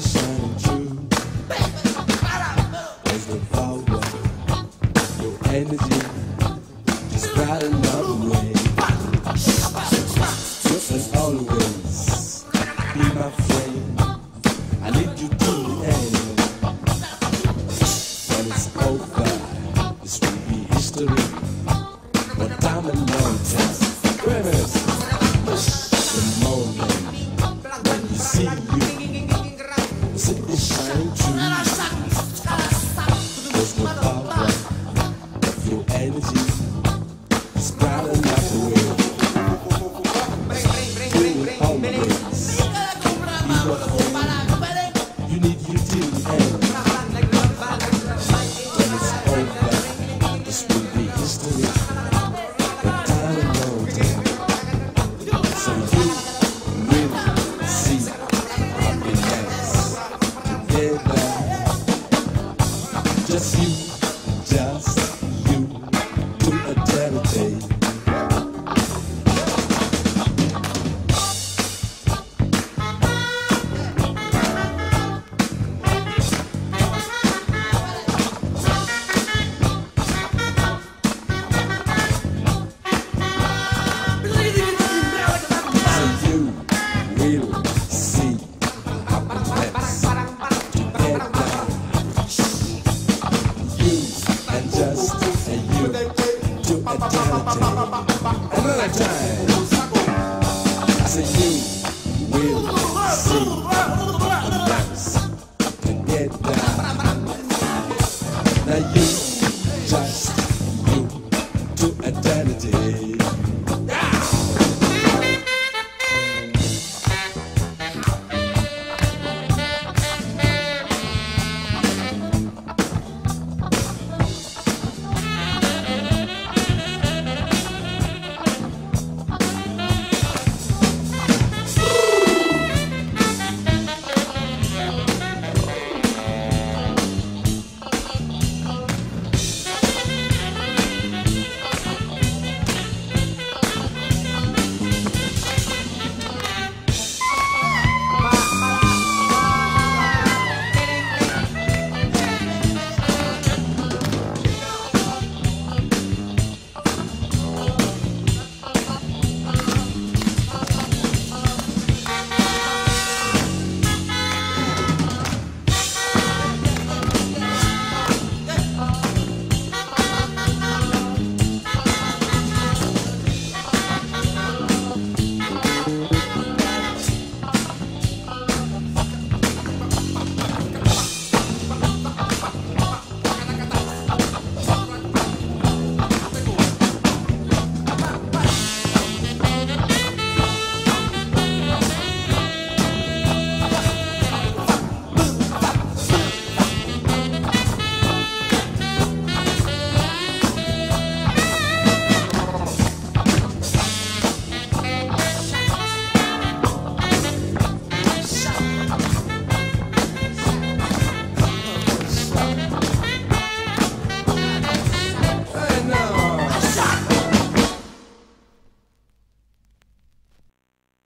shine true. The power, your energy just. Just as always, be my friend. I need you to end. It's over, this will be history. You, simply you just Another time. I said you will see.